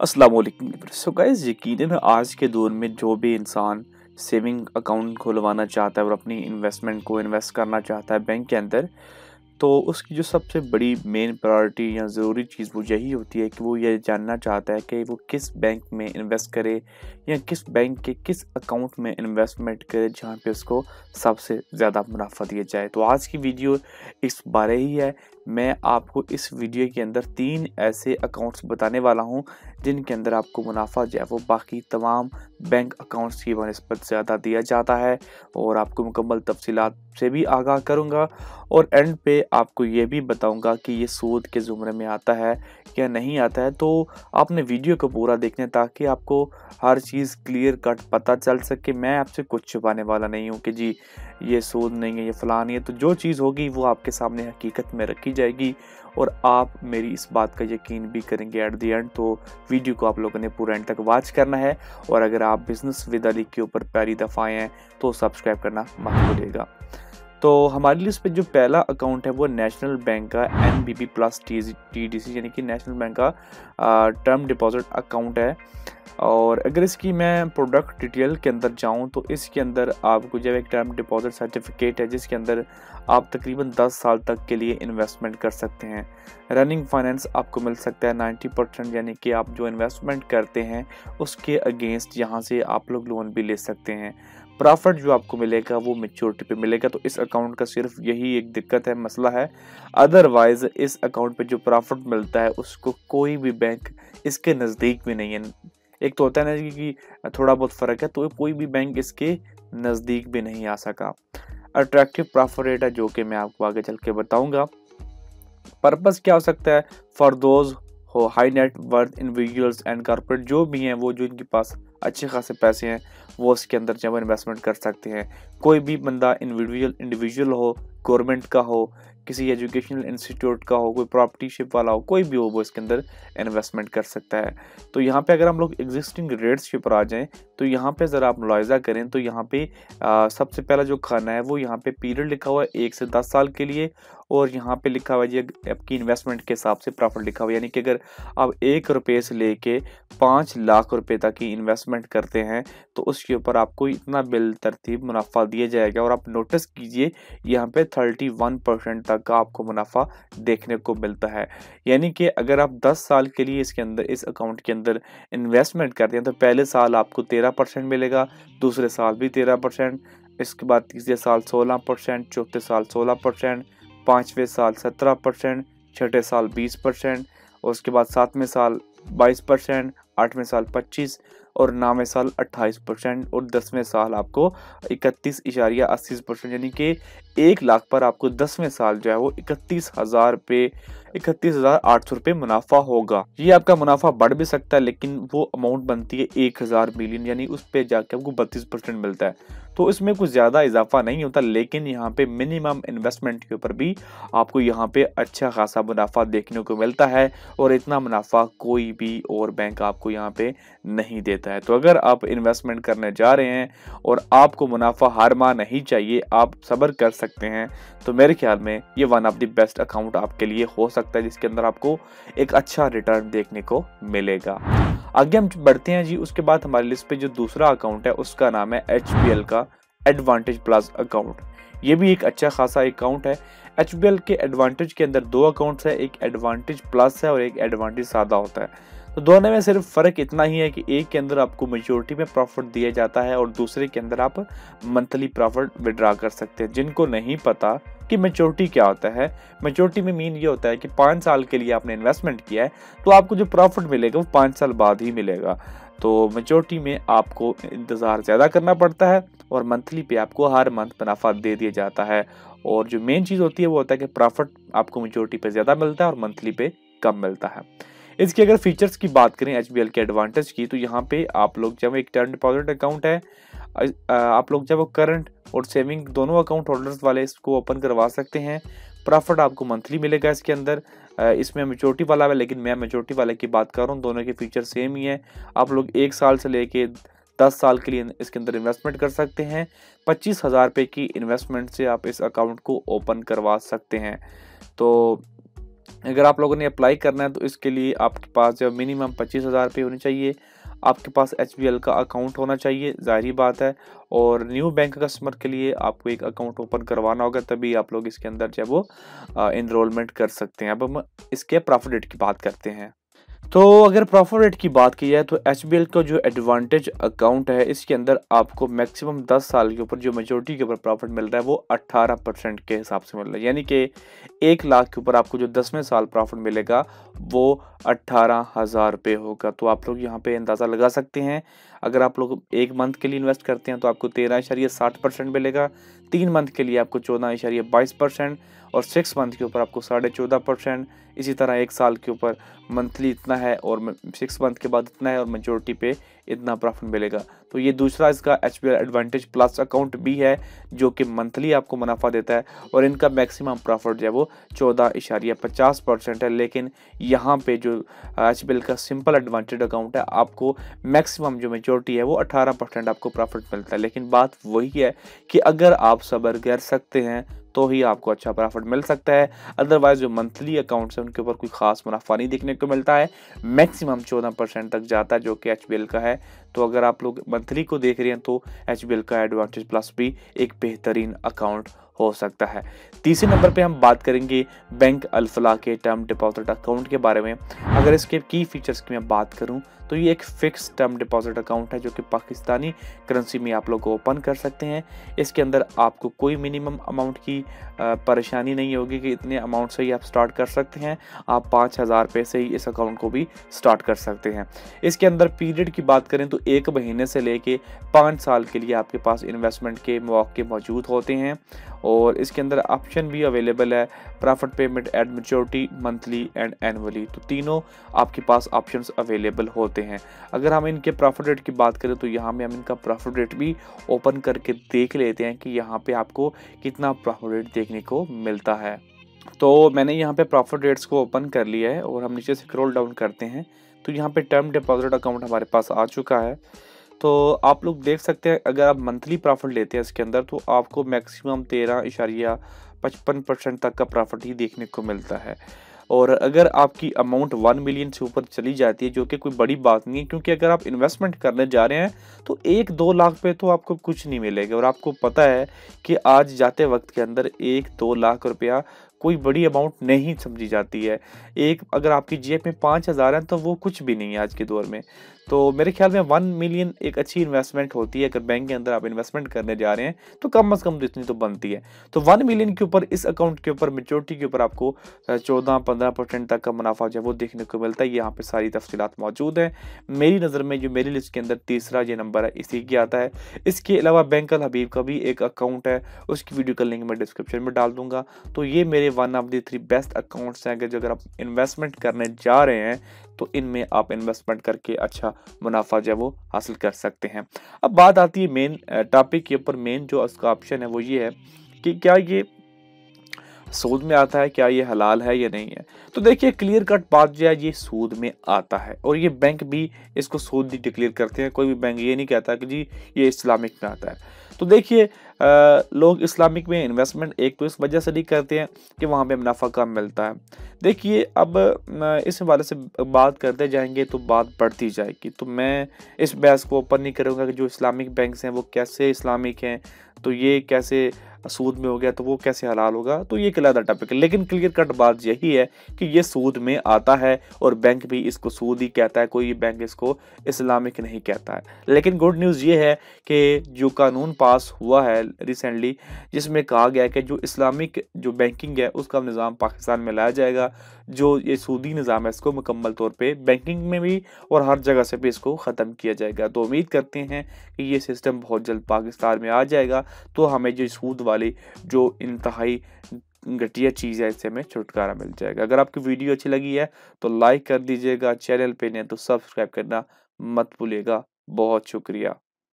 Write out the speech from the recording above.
अस्सलाम so guys यकीनन आज के दौर में जो भी इंसान सेविंग अकाउंट खुलवाना चाहता है और अपनी इन्वेस्टमेंट को इन्वेस्ट करना चाहता है बैंक के अंदर तो उसकी जो सबसे बड़ी मेन प्रायोरिटी या ज़रूरी चीज़ वो यही होती है कि वो ये जानना चाहता है कि वो किस बैंक में इन्वेस्ट करे या किस बैंक के किस अकाउंट में इन्वेस्टमेंट करे जहाँ पे उसको सबसे ज़्यादा मुनाफा दिया जाए। तो आज की वीडियो इस बारे ही है। मैं आपको इस वीडियो के अंदर तीन ऐसे अकाउंट्स बताने वाला हूँ जिनके अंदर आपको मुनाफा जो है वो बाकी तमाम बैंक अकाउंट्स की बनस्पत ज़्यादा दिया जाता है और आपको मुकम्मल तफसीलात से भी आगाह करूँगा और एंड पे आपको ये भी बताऊँगा कि ये सूद के ज़ुमरे में आता है या नहीं आता है। तो आपने वीडियो को पूरा देखने ताकि आपको हर चीज़ क्लियर कट पता चल सके। मैं आपसे कुछ छुपाने वाला नहीं हूँ कि जी, ये सूद नहीं है, ये फलां नहीं है। तो जो चीज़ होगी वो आपके सामने हकीकत में रखी जाएगी और आप मेरी इस बात का यकीन भी करेंगे एट द एंड तो वीडियो को आप लोगों ने पूरा एंड तक वॉच करना है। और अगर आप बिज़नेस विद अली के ऊपर पहली दफ़ा आए हैं तो सब्सक्राइब करना मत भूलिएगा। तो हमारे लिए लिस्ट पर जो पहला अकाउंट है, वो नेशनल बैंक का N B P plus T T D C यानी कि नेशनल बैंक का टर्म डिपॉजिट अकाउंट है। और अगर इसकी मैं प्रोडक्ट डिटेल के अंदर जाऊँ तो इसके अंदर आपको जब एक टर्म डिपॉजिट सर्टिफिकेट है, जिसके अंदर आप तकरीबन 10 साल तक के लिए इन्वेस्टमेंट कर सकते हैं। रनिंग फाइनेंस आपको मिल सकता है 90 परसेंट यानी कि आप जो इन्वेस्टमेंट करते हैं, उसके अगेंस्ट यहाँ से आप लोग लोन भी ले सकते हैं। प्रॉफिट जो आपको मिलेगा, वो मेच्योरिटी पे मिलेगा तो इस अकाउंट का सिर्फ़ यही एक दिक्कत है, मसला है। अदरवाइज़ इस अकाउंट पे जो प्रॉफिट मिलता है, उसको कोई भी बैंक इसके नज़दीक भी नहीं है। एक तो होता है ना कि थोड़ा बहुत फ़र्क है तो कोई भी बैंक इसके नज़दीक भी नहीं आ सका। अट्रैक्टिव प्रॉफिट रेट है, जो कि मैं आपको आगे चल के बताऊँगा। पर्पज़ क्या हो सकता है? For those who high net worth individuals and corporate जो भी हैं, वो जो इनके पास अच्छे खासे पैसे हैं, वो उसके अंदर जब इन्वेस्टमेंट कर सकते हैं। कोई भी बंदा इंडिविजुअल इंडिविजुअल हो गवर्नमेंट का हो किसी एजुकेशनल इंस्टीट्यूट का हो कोई प्रॉपर्टी शिप वाला हो कोई भी हो वो इसके अंदर इन्वेस्टमेंट कर सकता है। तो यहाँ पे अगर हम लोग एग्जिस्टिंग रेट्स के ऊपर आ जाएँ तो यहाँ पे ज़रा आप मुलायजा करें तो यहाँ पे आ, सबसे पहला जो खाना है वो यहाँ पे पीरियड लिखा हुआ है एक से दस साल के लिए और यहाँ पे लिखा हुआ है जी आपकी इन्वेस्टमेंट के हिसाब से प्रॉफिट लिखा हुआ यानी कि अगर आप एक रुपये से लेके पाँच लाख रुपए तक की इन्वेस्टमेंट करते हैं तो उसके ऊपर आपको इतना बिल तरतीब मुनाफा दिया जाएगा। और आप नोटिस कीजिए, यहाँ पे थर्टी वन परसेंट तक का आपको मुनाफा देखने को मिलता है। यानी कि अगर आप दस साल के लिए इसके अंदर, इस अकाउंट के अंदर इन्वेस्टमेंट करते हैं तो पहले साल आपको तेरह परसेंट मिलेगा, दूसरे साल भी तेरह परसेंट इसके बाद तीसरे साल सोलह परसेंट चौथे साल सोलह परसेंट पाँचवें साल सत्रह परसेंट, छठे साल बीस परसेंट और उसके बाद सातवें साल बाईस परसेंट, आठवें साल पच्चीस और नौवें साल अट्ठाईस परसेंट और दसवें साल आपको इकतीस इशारिया अस्सी परसेंट, यानी कि एक लाख पर आपको दसवें साल जो है वो इकतीस हज़ार रुपये इकतीस हज़ार आठ सौ रुपये मुनाफा होगा। ये आपका मुनाफा बढ़ भी सकता है, लेकिन वो अमाउंट बनती है एक हज़ार मिलियन यानी उस पर जाके आपको बत्तीस परसेंट मिलता है। तो इसमें कुछ ज़्यादा इजाफा नहीं होता, लेकिन यहाँ पे मिनिमम इन्वेस्टमेंट के ऊपर भी आपको यहाँ पे अच्छा खासा मुनाफा देखने को मिलता है और इतना मुनाफा कोई भी और बैंक आपको यहाँ पे नहीं देता है। तो अगर आप इन्वेस्टमेंट करने जा रहे हैं और आपको मुनाफा हर माह नहीं चाहिए, आप सब्र कर सकते हैं। तो मेरे ख्याल में ये one of the best account आपके लिए हो सकता है, जिसके अंदर आपको एक अच्छा रिटर्न देखने को मिलेगा। आगे हम बढ़ते हैं जी, उसके बाद हमारी लिस्ट पे जो दूसरा अकाउंट है, उसका नाम है HPL का। एडवांटेज प्लस अकाउंट ये भी एक अच्छा खासा अकाउंट है। HBL के एडवांटेज के अंदर दो अकाउंट्स है, एक एडवांटेज प्लस है और एक एडवांटेज सादा होता है। तो दोनों में सिर्फ़ फ़र्क इतना ही है कि एक के अंदर आपको मेजोरिटी में प्रॉफिट दिया जाता है और दूसरे के अंदर आप मंथली प्रॉफिट विड्रा कर सकते हैं। जिनको नहीं पता कि मेचोरिटी क्या होता है। मेचोरिटी में मीन ये होता है कि पाँच साल के लिए आपने इन्वेस्टमेंट किया है तो आपको जो प्रॉफिट मिलेगा वो पाँच साल बाद ही मिलेगा। तो मेचोरिटी में आपको इंतज़ार ज़्यादा करना पड़ता है। और मंथली पे आपको हर मंथ मुनाफा दे दिया जाता है। और जो मेन चीज़ होती है वो होता है कि प्रॉफिट आपको मेचोरिटी पे ज़्यादा मिलता है और मंथली पे कम मिलता है। इसकी अगर फीचर्स की बात करें एचबीएल के एडवांटेज की तो यहाँ पे आप लोग जब एक टर्म डिपॉजिट अकाउंट है आप लोग जब वो करंट और सेविंग दोनों अकाउंट होल्डर्स वाले इसको ओपन करवा सकते हैं। प्रॉफिट आपको मंथली मिलेगा इसके अंदर। इसमें मेचोरिटी वाला है, लेकिन मैं मेचोरिटी वाले की बात कर रहा हूँ, दोनों के फीचर सेम ही है। आप लोग एक साल से लेके दस साल के लिए इसके अंदर इन्वेस्टमेंट कर सकते हैं। पच्चीस हज़ार रुपये की इन्वेस्टमेंट से आप इस अकाउंट को ओपन करवा सकते हैं। तो अगर आप लोगों ने अप्लाई करना है तो इसके लिए आपके पास जो मिनिमम पच्चीस हज़ार रुपये होनी चाहिए। आपके पास HBL का अकाउंट होना चाहिए, ज़ाहरी बात है। और न्यू बैंक कस्टमर के लिए आपको एक अकाउंट ओपन करवाना होगा, तभी आप लोग इसके अंदर जो है वो इनरोलमेंट कर सकते हैं। अब हम इसके प्रॉफिट रेट की बात करते हैं। तो अगर प्रॉफिट रेट की बात की जाए तो एचबीएल का जो एडवांटेज अकाउंट है, इसके अंदर आपको मैक्सिमम 10 साल के ऊपर जो मेजोरिटी के ऊपर प्रॉफिट मिल रहा है, वो 18 परसेंट के हिसाब से मिल रहा है। यानी कि एक लाख के ऊपर आपको जो दसवें साल प्रॉफिट मिलेगा, वो अट्ठारह हज़ार रुपये होगा। तो आप लोग यहाँ पे अंदाज़ा लगा सकते हैं। अगर आप लोग एक मंथ के लिए इन्वेस्ट करते हैं तो आपको तेरह इशारिया साठ परसेंट मिलेगा। तीन मंथ के लिए आपको चौदह इशारिया बाईस परसेंट और सिक्स मंथ के ऊपर आपको साढ़े चौदह परसेंट। इसी तरह एक साल के ऊपर मंथली इतना है और सिक्स मंथ के बाद इतना है और मेजोरिटी पे इतना प्रॉफिट मिलेगा। तो ये दूसरा इसका एच एडवांटेज प्लस अकाउंट भी है, जो कि मंथली आपको मुनाफा देता है और इनका मैक्सिमम प्रॉफिट जो है वो चौदह इशारिया पचास परसेंट है। लेकिन यहाँ पे जो HBL का सिंपल एडवांटेज अकाउंट है, आपको मैक्सिमम जो मेचोरिटी है वो अठारह परसेंट आपको प्रॉफिट मिलता है। लेकिन बात वही है कि अगर आप सबर कर सकते हैं तो ही आपको अच्छा प्रॉफिट मिल सकता है। अदरवाइज़ जो मंथली अकाउंट्स हैं, उनके ऊपर कोई खास मुनाफा नहीं देखने को मिलता है। मैक्सिमम चौदह परसेंट तक जाता है, जो कि एच का है। तो अगर आप लोग मंथली को देख रहे हैं तो एच का एडवांटेज प्लस भी एक बेहतरीन अकाउंट हो सकता है। तीसरे नंबर पे हम बात करेंगे बैंक अल्फला के टर्म डिपॉजिट अकाउंट के बारे में। अगर इसके की फीचर्स की मैं बात करूँ तो ये एक फिक्स टर्म डिपॉजिट अकाउंट है, जो कि पाकिस्तानी करेंसी में आप लोग ओपन कर सकते हैं। इसके अंदर आपको कोई मिनिमम अमाउंट की परेशानी नहीं होगी कि इतने अमाउंट से ही आप स्टार्ट कर सकते हैं। आप पाँच हज़ार रुपये से ही इस अकाउंट को भी स्टार्ट कर सकते हैं। इसके अंदर पीरियड की बात करें तो एक महीने से लेके पाँच साल के लिए आपके पास इन्वेस्टमेंट के मौके मौजूद होते हैं। और इसके अंदर ऑप्शन भी अवेलेबल है, profit payment at maturity monthly and annually तो तीनों आपके पास ऑप्शंस अवेलेबल होते हैं। अगर हम इनके प्रॉफिट रेट की बात करें तो यहाँ में हम इनका प्रॉफिट रेट भी ओपन करके देख लेते हैं कि यहाँ पे आपको कितना प्रॉफिट रेट देखने को मिलता है। तो मैंने यहाँ पे प्रॉफिट रेट्स को ओपन कर लिया है और हम नीचे से क्रोल डाउन करते हैं। तो यहाँ पे टर्म डिपॉजिट अकाउंट हमारे पास आ चुका है। तो आप लोग देख सकते हैं, अगर आप मंथली प्रॉफिट लेते हैं इसके अंदर तो आपको मैक्सिमम तेरह इशारिया पचपन परसेंट तक का प्रॉफिट ही देखने को मिलता है। और अगर आपकी अमाउंट वन मिलियन से ऊपर चली जाती है, जो कि कोई बड़ी बात नहीं है, क्योंकि अगर आप इन्वेस्टमेंट करने जा रहे हैं तो एक दो लाख पे तो आपको कुछ नहीं मिलेगा। और आपको पता है कि आज जाते वक्त के अंदर एक दो लाख रुपया कोई बड़ी अमाउंट नहीं समझी जाती है। एक, अगर आपकी जेब में पाँच हज़ार है तो वो कुछ भी नहीं है आज के दौर में। तो मेरे ख्याल में वन मिलियन एक अच्छी इन्वेस्टमेंट होती है, अगर बैंक के अंदर आप इन्वेस्टमेंट करने जा रहे हैं तो कम अज़ कम इतनी तो बनती है। तो वन मिलियन के ऊपर, इस अकाउंट के ऊपर मेचोरिटी के ऊपर आपको चौदह, पंद्रह परसेंट तक का मुनाफा जो है, वो देखने को मिलता है। यहाँ पर सारी तफसीत मौजूद हैं। मेरी नज़र में जो मेरी लिस्ट के अंदर तीसरा ये नंबर है, इसी की आता है। इसके अलावा बैंक हबीब का भी एक अकाउंट है, उसकी वीडियो का लिंक मैं डिस्क्रिप्शन में डाल दूँगा। तो ये मेरे one of the three best accounts हैं अगर अगर आप इन्वेस्टमेंट करने जा रहे हैं तो इनमें आप इन्वेस्टमेंट करके अच्छा मुनाफा जो है वो हासिल कर सकते हैं। अब बात आती है मेन टॉपिक के ऊपर मेन जो उसका ऑप्शन है वो ये है कि क्या ये सूद में आता है, क्या ये हलाल है या नहीं है? तो देखिए क्लियर कट बात जो है, ये सूद में आता है और ये बैंक भी इसको सूद ही डिक्लेयर करते हैं। कोई भी बैंक ये नहीं कहता कि जी, ये इस्लामिक में आता है। तो देखिए लोग इस्लामिक में इन्वेस्टमेंट एक तो इस वजह से नहीं करते हैं कि वहाँ पर मुनाफा कम मिलता है। देखिए, अब इस हवाले से बात करते जाएँगे तो बात बढ़ती जाएगी। तो मैं इस बहस को ओपन नहीं करूँगा कि जो इस्लामिक बैंक्स हैं वो कैसे इस्लामिक हैं तो ये कैसे सूद में हो गया तो वो कैसे हलाल होगा? तो ये अलग टॉपिक है। लेकिन क्लियर कट बात यही है कि ये सूद में आता है और बैंक भी इसको सूद ही कहता है, कोई बैंक इसको इस्लामिक नहीं कहता है। लेकिन गुड न्यूज़ ये है कि जो कानून पास हुआ है रिसेंटली जिसमें कहा गया है कि जो इस्लामिक जो बैंकिंग है, उसका निज़ाम पाकिस्तान में लाया जाएगा। जो ये सूदी निज़ाम है, इसको मुकम्मल तौर पर बैंकिंग में भी और हर जगह से भी इसको ख़त्म किया जाएगा। तो उम्मीद करते हैं कि ये सिस्टम बहुत जल्द पाकिस्तान में आ जाएगा। तो हमें जो सूद वाली जो इंतहाई घटिया चीज़ है, इससे हमें छुटकारा मिल जाएगा। अगर आपकी वीडियो अच्छी लगी है तो लाइक कर दीजिएगा, चैनल पे नहीं तो सब्सक्राइब करना मत भूलिएगा। बहुत शुक्रिया।